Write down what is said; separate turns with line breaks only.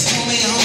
so me.